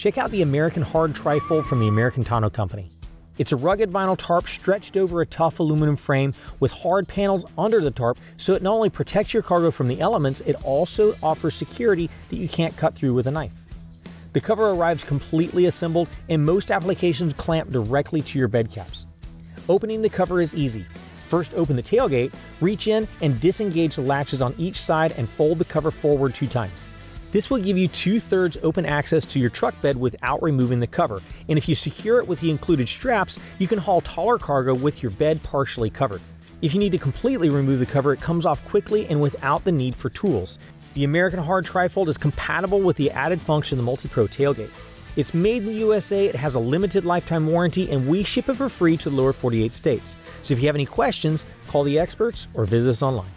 check out the American Hard Trifold from the American Tonneau Company. It's a rugged vinyl tarp stretched over a tough aluminum frame with hard panels under the tarp, so it not only protects your cargo from the elements, it also offers security that you can't cut through with a knife. The cover arrives completely assembled, and most applications clamp directly to your bed caps. Opening the cover is easy. First, open the tailgate, reach in and disengage the latches on each side and fold the cover forward two times. This will give you two-thirds open access to your truck bed without removing the cover, and if you secure it with the included straps, you can haul taller cargo with your bed partially covered. If you need to completely remove the cover, it comes off quickly and without the need for tools. The American Hard Trifold is compatible with the added function of the MultiPro tailgate. It's made in the USA, it has a limited lifetime warranty, and we ship it for free to the lower 48 states. So if you have any questions, call the experts or visit us online.